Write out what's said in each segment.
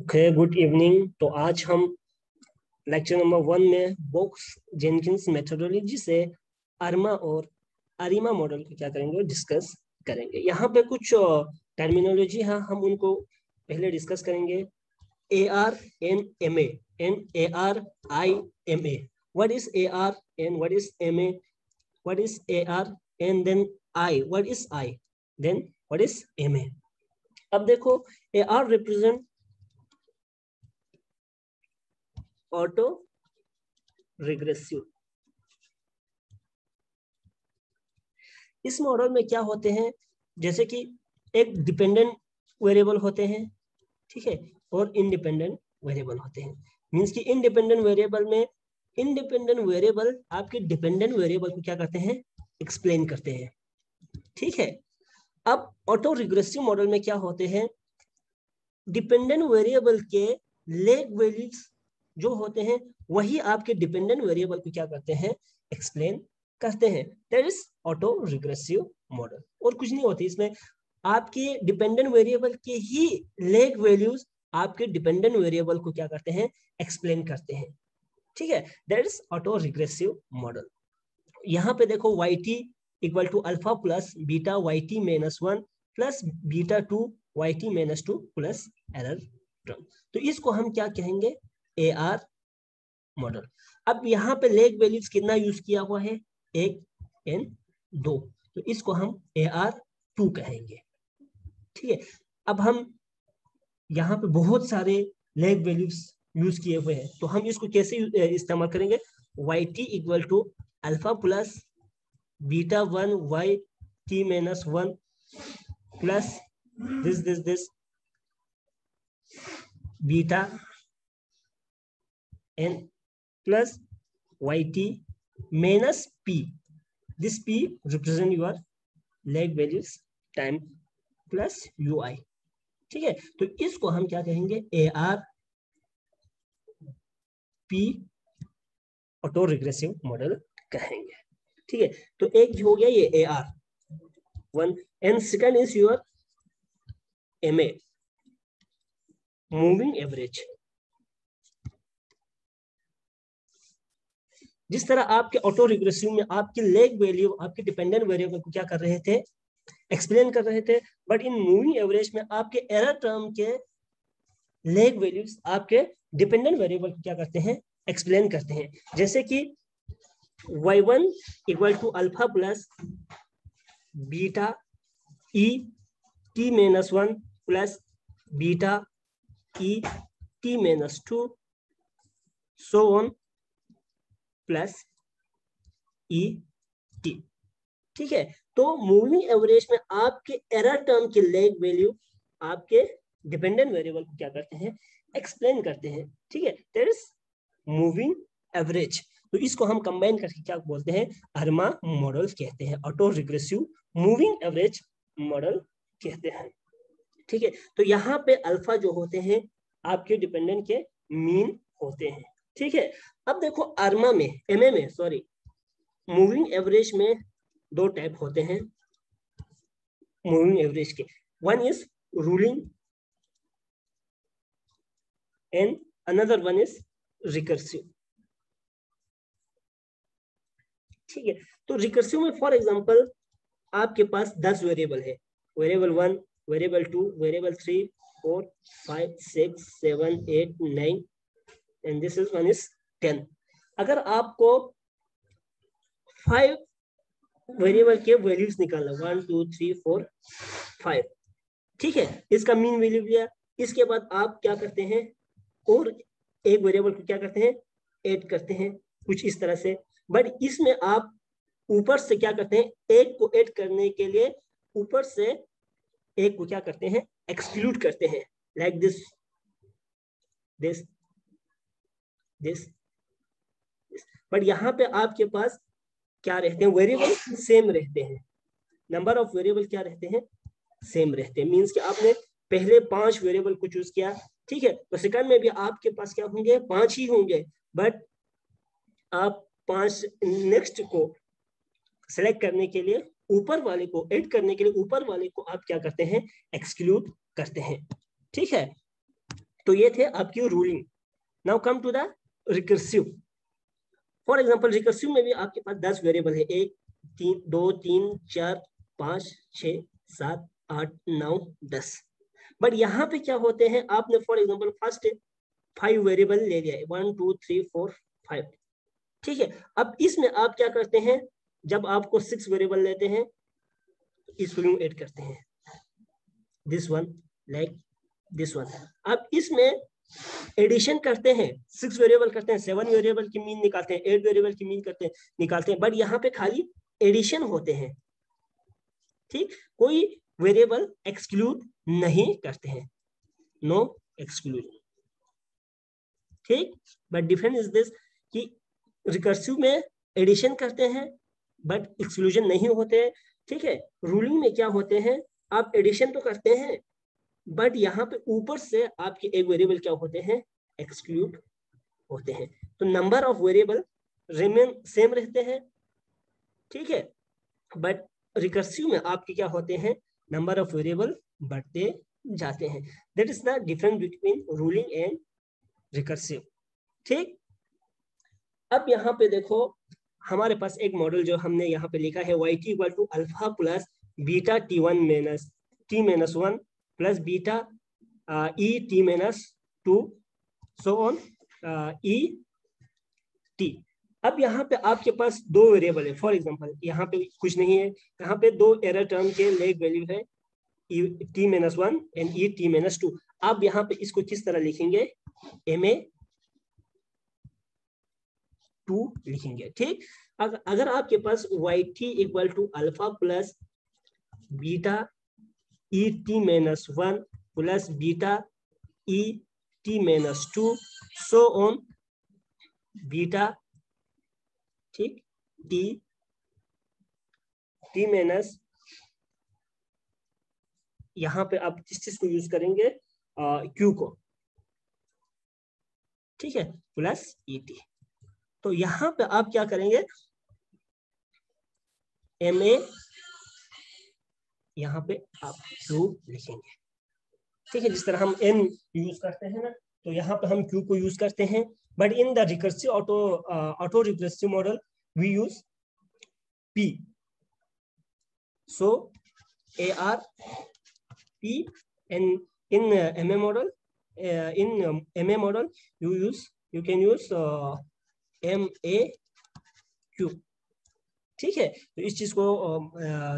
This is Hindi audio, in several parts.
ओके गुड इवनिंग तो आज हम लेक्चर नंबर वन में बॉक्स जेनकिंस मेथोडोलॉजी से अरमा और अरिमा मॉडल को क्या करेंगे डिस्कस करेंगे। यहाँ पे कुछ टर्मिनोलॉजी है, हम उनको पहले डिस्कस करेंगे। A R and M and A R I M A what is AR and what is is A R and then I what is is I? Then what is MA? अब देखो AR represent ऑटो रिग्रेसिव इस मॉडल में क्या होते हैं? जैसे कि एक डिपेंडेंट वेरिएबल होते हैं, ठीक है? और इंडिपेंडेंट वेरिएबल होते हैं। मींस कि इंडिपेंडेंट वेरिएबल में इंडिपेंडेंट वेरिएबल आपके डिपेंडेंट वेरिएबल को क्या करते हैं? एक्सप्लेन करते हैं। ठीक है? अब ऑटो रिग्रेसिव मॉडल में क्या होते हैं? डिपेंडेंट वेरिएबल के लेग वैल्यूज़ जो होते हैं, वही आपके डिपेंडेंट वेरिएबल को क्या करते हैं? एक्सप्लेन करते हैं। That is auto regressive model और कुछ नहीं होती इसमें। आपके डिपेंडेंट वेरिएबल के ही लेग वैल्यूज़ आपके डिपेंडेंट वेरिएबल को क्या करते हैं? एक्सप्लेन करते हैं। ठीक है? That is auto regressive model यहाँ पे देखो Y T equal to alpha plus beta Y T minus one plus beta two Y T minus two plus error term तो इसको हम क्या कहेंगे? ए आर मॉडल अब यहाँ पे लेग वैल्यूज़ कितना यूज़ किया हुआ है? एक एन दो। तो इसको हम ए आर टू कहेंगे। ठीक है? अब हम यहाँ पे बहुत सारे लेग वैल्यूज़ यूज़ किए हुए हैं। तो हम इसको कैसे इस्तेमाल करेंगे? Y T equal to alpha plus beta one Y T minus one plus this this this beta Y T minus P this P represent your lag values time plus U I ठीक है? तो इसको हम क्या कहेंगे? A R P auto regressive model कहेंगे। ठीक है? तो एक हो गया ये A R one and second is your M A moving average जिस तरह आपके ऑटो रिग्रेसिव में आपकी लेग वैल्यू आपके डिपेंडेंट वेरिएबल को क्या कर रहे थे? एक्सप्लेन कर रहे थे। बट इन मूविंग एवरेज में आपके एरर टर्म के लेग वैल्यूज़ आपके डिपेंडेंट वेरिएबल को क्या करते हैं? एक्सप्लेन करते हैं। जैसे कि Y one equal to alpha plus beta E T minus one plus beta E T minus two so one plus E T. ठीक है? तो मूविंग एवरेज में आपके एरर टर्म के लेग वैल्यू, आपके डिपेंडेंट वेरिएबल को क्या करते हैं? एक्सप्लेन करते हैं। ठीक है? There is moving average. तो इसको हम कंबाइन करके क्या बोलते हैं? अरमा मॉडल कहते हैं। Auto regressive moving average model कहते हैं। ठीक है? तो यहाँ पे अल्फ़ा जो होते हैं, आपके डिपेंडेंट के मीन होते हैं। ठीक है? अब देखो आर्मा में, एम में सॉरी मूविंग एवरेज में दो टाइप होते हैं। मूविंग एवरेज के। One is rolling and another one is recursive ठीक है? तो रिकर्सिव में फॉर एग्जांपल आपके पास दस वेरिएबल है। Variable one variable two variable three four five six seven eight nine and this is one is ten अगर आपको फाइव वेरिएबल के वैल्यूज़ निकालना one two three four five ठीक है? इसका मीन वैल्यू लिया इसके बाद आप क्या करते हैं? और एक वेरिएबल को क्या करते हैं? ऐड करते हैं, कुछ इस तरह से। बट इसमें आप ऊपर से क्या करते हैं? एक को ऐड करने के लिए ऊपर से एक को क्या करते हैं? एक्सक्लूड करते हैं। Like this this this but यहाँ पे आपके पास क्या रहते हैं? वेरिएबल सेम रहते हैं। नंबर ऑफ़ वेरिएबल क्या रहते हैं? सेम रहते हैं। मींस कि आपने पहले पाँच वेरिएबल को चूज़ किया, ठीक है? तो सेकंड में भी आपके पास क्या होंगे? पाँच ही होंगे। बट आप पाँच नेक्स्ट को सेलेक्ट करने के लिए, ऊपर वाले को ऐड करने के लिए, ऊपर वाले को आप क्या करते हैं? एक्सक्लूड करते हैं। ठीक है? तो ये थे आपकी rolling now come to the recursive for example recursive में भी आपके पास दस वेरिएबल है। एक, तीन, दो, तीन, चार, पाँच छ सात, आठ, नौ, दस। बट यहाँ पे क्या होते हैं? आपने for example first five variable ले लिया one two three four five ठीक है? अब इसमें आप क्या करते हैं? जब आपको सिक्स वेरिएबल लेते हैं, इसको ऐड करते हैं? This one like this one अब इसमें एडिशन करते हैं सिक्स वेरिएबल करते हैं सेवन वेरिएबल की मीन निकालते हैं एट वेरिएबल की मीन करते हैं, निकालते हैं बट यहाँ पे खाली एडिशन होते हैं। ठीक? कोई वेरिएबल एक्सक्लूड नहीं करते हैं। नो एक्सक्लूजन ठीक? बट डिफरेंस इज़ दिस कि रिकर्सिव में एडिशन करते हैं बट एक्सक्लूजन नहीं होते। ठीक है? रूलिंग में क्या होते हैं? आप एडिशन तो करते हैं बट यहाँ पे ऊपर से आपके एक वेरिएबल क्या होते हैं? एक्सक्लूड होते हैं। तो number of variable remain same रहते हैं। ठीक है? बट रिकर्सिव में आपके क्या होते हैं? नंबर ऑफ़ वेरिएबल बढ़ते जाते हैं। That is the difference between rolling and recursive ठीक? अब यहाँ पे देखो, हमारे पास एक मॉडल जो हमने यहाँ पे लिखा है Y T equal to alpha plus beta T one minus T minus one plus beta E T minus two so on E T अब यहाँ पे आपके पास दो वेरिएबल है। फॉर एग्ज़ाम्पल यहाँ पे कुछ नहीं है। यहाँ पे दो एरर टर्म के लेग वैल्यू है। T minus one and E T minus two आप यहाँ पे इसको किस तरह लिखेंगे? एम ए टू लिखेंगे। ठीक? अगर, अगर आपके पास Y T equal to alpha plus beta E T minus one plus beta E T minus two so on beta ठीक? टी टी माइनस यहाँ पे आप किस चीज़ को यूज़ करेंगे? क्यू को। ठीक है? प्लस ई टी तो यहाँ पे आप क्या करेंगे? एम ए यहाँ पे आप क्यू लिखेंगे। ठीक है, जिस तरह हम एन यूज़ करते हैं ना तो यहाँ पे हम क्यू को यूज़ करते हैं। But in the recursive auto auto recursive model we use P so A R P and in M A model in M A model you use you can use M A Q ठीक है? तो इस चीज़ को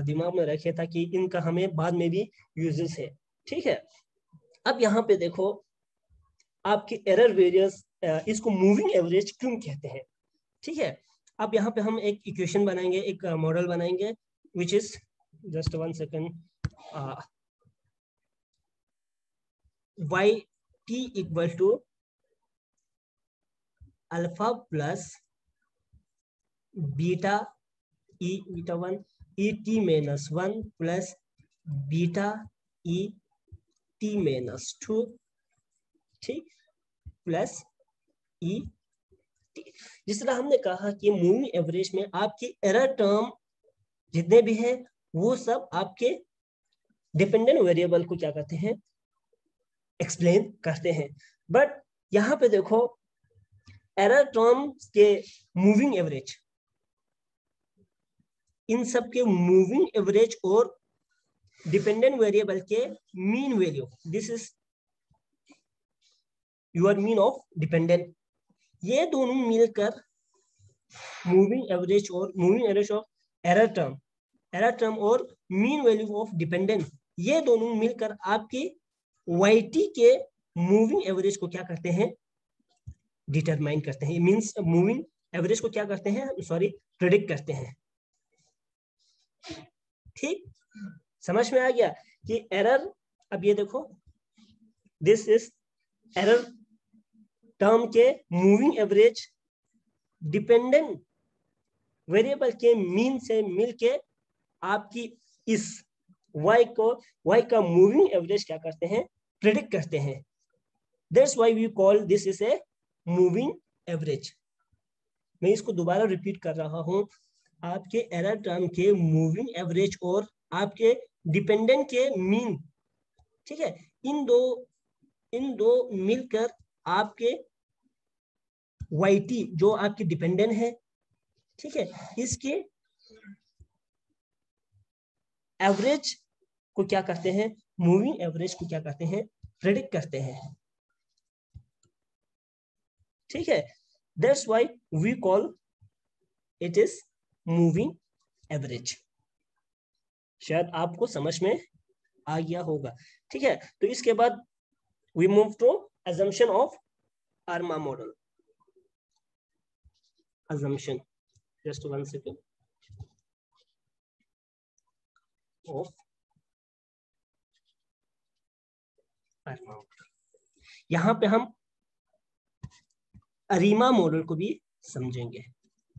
दिमाग में रखे ताकि इनका हमें बाद में भी यूजेस है। ठीक है? अब यहाँ पे देखो, आपके एरर वेरियस इसको मूविंग एवरेज क्यों कहते हैं? ठीक है? अब यहाँ पे हम एक इक्वेशन बनाएँगे, एक मॉडल बनाएँगे which is just one second Y T equal to alpha plus beta E beta one E T minus one plus beta E T minus two ठीक? प्लस ई टी जिस तरह हमने कहा कि मूविंग एवरेज में आपकी एरर टर्म जितने भी हैं, वो सब आपके डिपेंडेंट वेरिएबल को क्या करते हैं? एक्सप्लेन करते हैं। बट यहाँ पे देखो, एरर टर्म के मूविंग एवरेज इन सब के मूविंग एवरेज और डिपेंडेंट वेरिएबल के mean value this is your mean of dependent ये दोनों मिलकर मूविंग एवरेज और moving average of error term error term और मीन वैल्यू ऑफ़ डिपेंडेंट ये दोनों मिलकर आपके वाईटी के मूविंग एवरेज को क्या करते हैं? डिटरमाइन करते हैं। मीन्स मूविंग एवरेज को क्या करते हैं? सॉरी प्रिडिक्ट करते हैं। ठीक? समझ में आ गया कि एरर अब ये देखो दिस इज़ एरर टर्म के मूविंग एवरेज डिपेंडेंट वेरिएबल के मीन से मिलके आपकी इस y को, y का मूविंग एवरेज क्या करते हैं? प्रिडिक्ट करते हैं। That's why we call this is a moving average मैं इसको दोबारा रिपीट कर रहा हूँ। आपके एरर टर्म के मूविंग एवरेज और आपके डिपेंडेंट के मीन ठीक है? इन दो इन दो मिलकर आपके वाई टी जो आपके डिपेंडेंट है, ठीक है? इसके एवरेज को क्या करते हैं? मूविंग एवरेज को क्या करते हैं? प्रेडिक्ट करते हैं। ठीक है? That's why we call it is moving average शायद आपको समझ में आ गया होगा ठीक है तो इसके बाद we move to assumption of ARMA model. Assumption. Just one second. Of ARMA पे हम अरीमा मॉडल को भी समझेंगे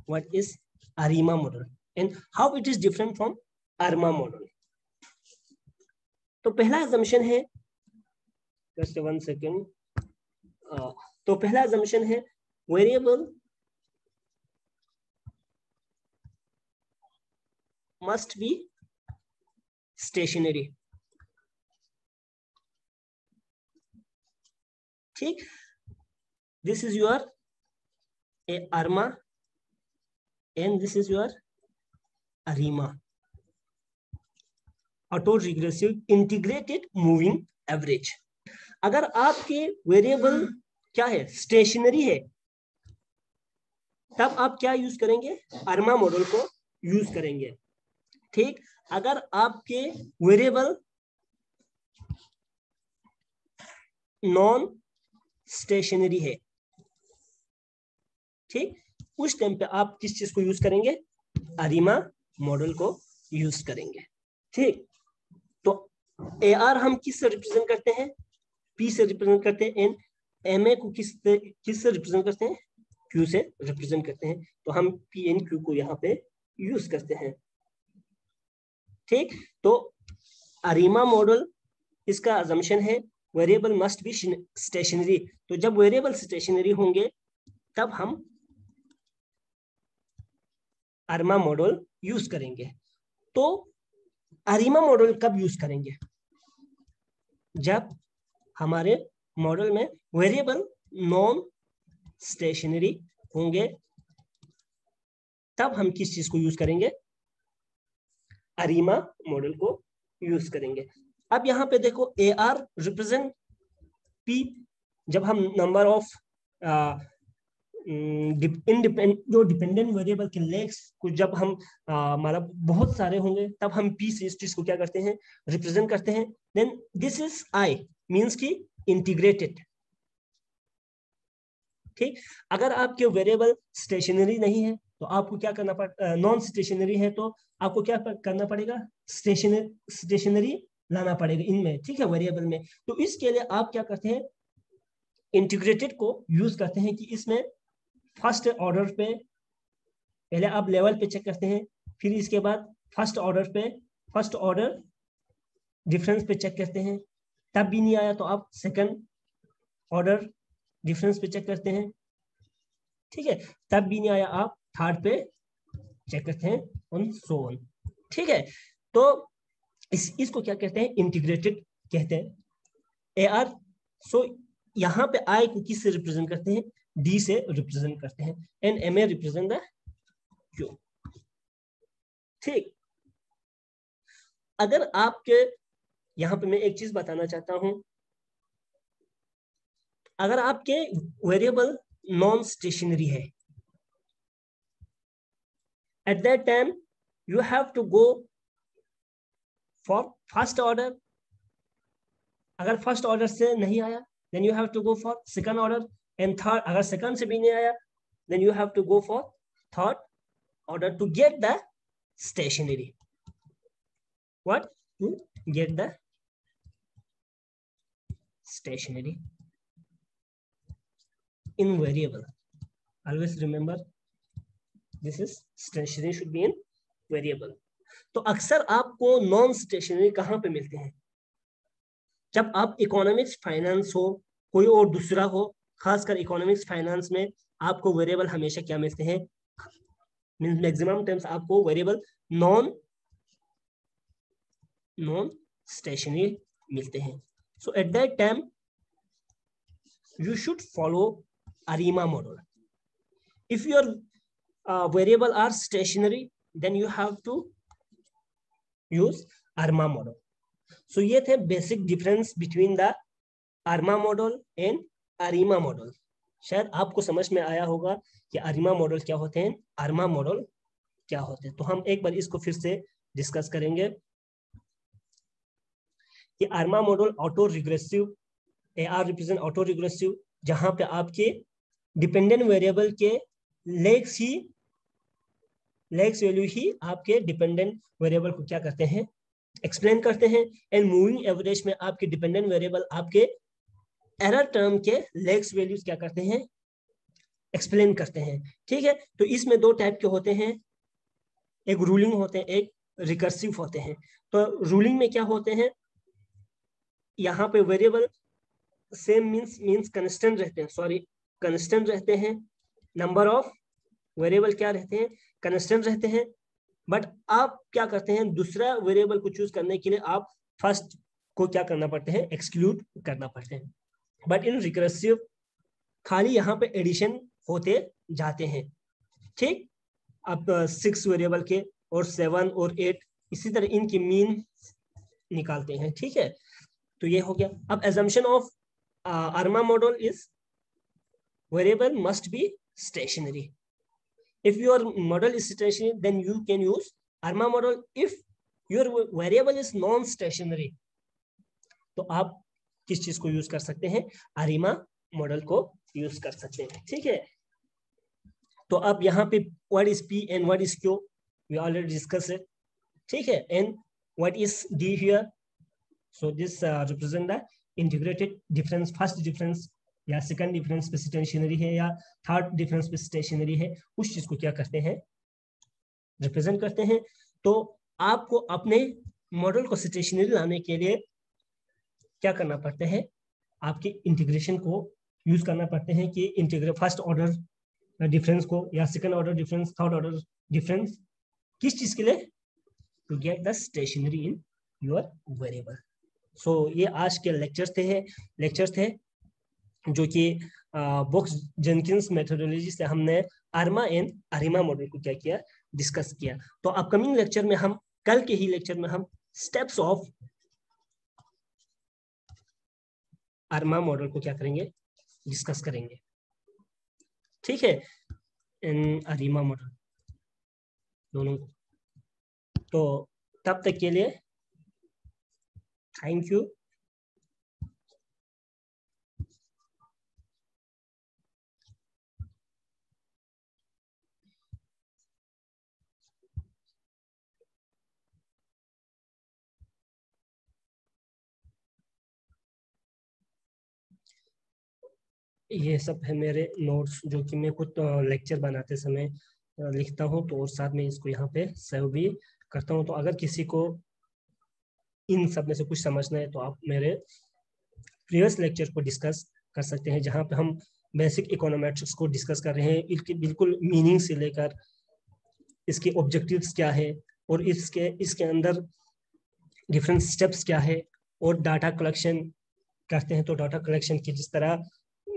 what is ARIMA model and how it is different from ARMA model तो पहला एजम्पन है जस्ट वन सेकेंड तो पहला जमशन है वेरिएबल मस्ट बी स्टेशनरी ठीक? This is your A ARMA and this is your ARIMA auto regressive integrated moving average अगर आपके वेरिएबल क्या है? स्टेशनरी है, तब आप क्या यूज़ करेंगे? अर्मा मॉडल को यूज़ करेंगे। ठीक? अगर आपके वेरिएबल नॉन स्टेशनरी है, ठीक? उस टाइम पे आप किस चीज़ को यूज़ करेंगे? अरिमा मॉडल को यूज़ करेंगे। ठीक? तो ए आर हम किस से रिप्रेजेंट करते हैं? पी से रिप्रेजेंट करते हैं एन एम ए को किस किस से रिप्रेजेंट करते हैं? क्यू से रिप्रेजेंट करते हैं। तो हम पी एन क्यू को यहाँ पे यूज़ करते हैं। ठीक? तो अरीमा मॉडल इसका अजम्पन है वेरिएबल मस्ट बी स्टेशनरी तो जब वेरिएबल स्टेशनरी होंगे, तब हम अरमा मॉडल यूज़ करेंगे। तो अरिमा मॉडल कब यूज़ करेंगे? जब हमारे मॉडल में वेरिएबल नॉन स्टेशनरी होंगे, तब हम किस चीज़ को यूज़ करेंगे? अरिमा मॉडल को यूज़ करेंगे। अब यहाँ पे देखो ए आर रिप्रेजेंट पी जब हम नंबर ऑफ़ इंडिपेंड जो डिपेंडेंट वेरिएबल के लेग्स को जब हम मतलब बहुत सारे होंगे, तब हम पी से इस चीज़ को क्या करते हैं? रिप्रेजेंट करते हैं। Then this is I means की इंटीग्रेटेड ठीक? अगर आपके वेरिएबल स्टेशनरी नहीं है तो आपको क्या करना पड़ नॉन स्टेशनरी है तो आपको क्या करना पड़ेगा? स्टेशनरी स्टेशनरी लाना पड़ेगा इनमें। ठीक है वेरिएबल में। तो इसके लिए आप क्या करते हैं? इंटीग्रेटेड को यूज़ करते हैं कि इसमें फ़र्स्ट ऑर्डर पे, पहले आप लेवल पे चेक करते हैं, फिर इसके बाद फ़र्स्ट ऑर्डर पे, फ़र्स्ट ऑर्डर डिफरेंस पे चेक करते हैं। तब भी नहीं आया तो आप सेकंड ऑर्डर डिफरेंस पे चेक करते हैं। ठीक है? तब भी नहीं आया, आप थर्ड पे चेक करते हैं ऑन सो ऑन ठीक है? तो इस, इसको क्या कहते हैं? इंटीग्रेटेड कहते हैं। ए आर सो यहाँ पे आई को किससे रिप्रेजेंट करते हैं। डी से रिप्रेजेंट करते हैं and M A represent the Q ठीक। अगर आपके, यहाँ पे मैं एक चीज़ बताना चाहता हूँ। अगर आपके वेरिएबल नॉन स्टेशनरी है at that time you have to go for first order अगर फ़र्स्ट ऑर्डर से नहीं आया then you have to go for second order and third अगर सेकंड से भी नहीं आया then you have to go for third order to get the stationary what? To get the stationary invariable. Always remember, this is stationary should be in variable. तो अक्सर आपको नॉन स्टेशनरी कहाँ पे मिलते हैं? जब आप इकोनॉमिक्स फाइनेंस हो, कोई और दूसरा हो खासकर इकोनॉमिक्स फाइनेंस में आपको वेरिएबल हमेशा क्या मिलते हैं? मीन मैक्सिमम टाइम्स आपको वेरिएबल नॉन नॉन स्टेशनरी मिलते हैं। So at that time you should follow ARIMA model if you are variable are stationary then you have to use ARMA model so ये थे basic difference between the ARMA model and ARIMA model. शायद आपको समझ में आया होगा कि ARIMA मॉडल क्या होते हैं ARMA मॉडल क्या होते हैं। तो हम एक बार इसको फिर से डिस्कस करेंगे। कि ARMA model auto regressive A R represent auto regressive जहाँ पे आपके डिपेंडेंट वेरिएबल के लेग्स ही लेग्स वैल्यू ही आपके डिपेंडेंट वेरिएबल को क्या करते हैं एक्सप्लेन करते हैं। एंड मूविंग एवरेज में आपके डिपेंडेंट वेरिएबल आपके एरर टर्म के लेग्स वैल्यूज़ क्या करते हैं? एक्सप्लेन करते हैं, ठीक है? तो इसमें दो टाइप के होते हैं, एक रूलिंग होते हैं, एक रिकर्सिव होते हैं। तो रूलिंग में क्या होते हैं? यहाँ पे variable same means means constant रहते हैं सॉरी कंस्टेंट रहते हैं। नंबर ऑफ़ वेरिएबल क्या रहते हैं? कंस्टेंट रहते हैं। बट आप क्या करते हैं? दूसरा वेरिएबल को चूज़ करने के लिए आप फ़र्स्ट को क्या करना पड़ते हैं? एक्सक्लूड करना पड़ते हैं। बट इन रिकर्सिव खाली यहाँ पे एडिशन होते जाते हैं। ठीक? अब सिक्स वेरिएबल के और सेवन और एट इसी तरह इनकी मीन निकालते हैं। ठीक है? तो ये हो गया। अब assumption of ARMA model is variable must be stationary if your model is stationary, then you can use arma model. If your variable is non stationary तो आप किस चीज़ को यूज़ कर सकते हैं? अरिमा मॉडल को यूज़ कर सकते हैं, ठीक है? तो अब यहाँ पे what is P and what is Q we already discuss it ठीक है? And what is D here so this represent the integrated difference first difference या सेकंड डिफरेंस पे स्टेशनरी है या थर्ड डिफरेंस पे स्टेशनरी है, उस चीज़ को क्या करते हैं? रिप्रेजेंट करते हैं। तो आपको अपने मॉडल को स्टेशनरी लाने के लिए क्या करना पड़ता है? आपके इंटीग्रेशन को यूज़ करना पड़ते हैं कि इंटीग्रे फ़र्स्ट ऑर्डर डिफरेंस को या second order difference third order difference किस चीज़ के लिए? To get the stationary in your variable so ये आज के लेक्चर थे लेक्चर थे जो कि बुक्स जेनकिंस मेथोडोलॉजी से हमने आर्मा एंड अरिमा मॉडल को क्या किया? डिस्कस किया। तो अपकमिंग लेक्चर में हम, कल के ही लेक्चर में हम स्टेप्स ऑफ़ आर्मा मॉडल को क्या करेंगे? डिस्कस करेंगे। ठीक है? इन अरिमा मॉडल दोनों को। तो तब तक के लिए थैंक यू ये सब है मेरे नोट्स जो कि मैं कुछ लेक्चर बनाते समय लिखता हूँ तो और साथ में इसको यहाँ पे सेव भी करता हूँ। तो अगर किसी को इन सब में से कुछ समझना है तो आप मेरे प्रीवियस लेक्चर को डिस्कस कर सकते हैं, जहाँ पे हम बेसिक इकोनॉमेट्रिक्स को डिस्कस कर रहे हैं। इसके बिल्कुल मीनिंग से लेकर इसके ऑब्जेक्टिव्स क्या है, और इसके इसके अंदर डिफरेंट स्टेप्स क्या है, और डाटा कलेक्शन करते हैं तो डाटा कलेक्शन की जिस तरह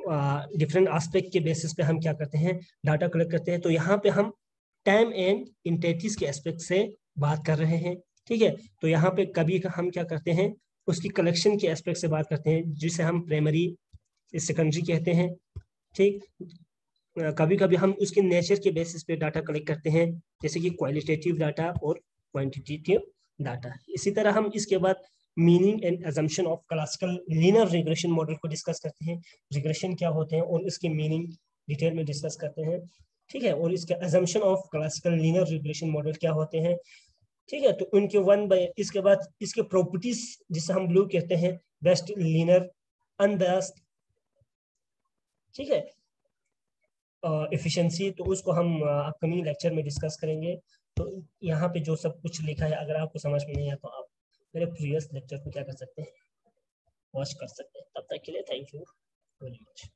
डिफरेंट एस्पेक्ट के बेसिस पे हम क्या करते हैं? डाटा कलेक्ट करते हैं। तो यहाँ पे हम टाइम एंड इंटेटिस के एस्पेक्ट से बात कर रहे हैं। ठीक है? तो यहाँ पे कभी हम क्या करते हैं? उसकी कलेक्शन के एस्पेक्ट से बात करते हैं, जिसे हम प्राइमरी सेकेंडरी कहते हैं। ठीक? कभी कभी हम उसके नेचर के बेसिस पे डाटा कलेक्ट करते हैं, जैसे कि क्वालिटेटिव डाटा और क्वांटिटेटिव डाटा इसी तरह हम इसके बाद meaning and assumption of classical linear regression model को डिस्कस करते हैं। रिग्रेशन क्या होते हैं? और इसके मीनिंग डिटेल में डिस्कस करते हैं। ठीक है? और इसके assumption of classical linear regression model क्या होते हैं? ठीक है? तो उनके वन बाय इसके बाद इसके प्रॉपर्टीज़ जिसे हम ब्लू कहते हैं बेस्ट लीनर अनबेस्ट ठीक है? एफिशिएंसी uh, तो उसको हम अपकमिंग uh, लेक्चर में डिस्कस करेंगे। तो यहाँ पे जो सब कुछ लिखा है अगर आपको समझ में नहीं आया तो आप मेरे प्रीवियस लेक्चर को क्या कर सकते हैं? वॉच कर सकते हैं। तब तक के लिए थैंक यू वेरी मच